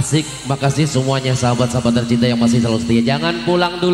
Asik, makasih semuanya sahabat-sahabat tercinta yang masih selalu setia. Jangan pulang dulu.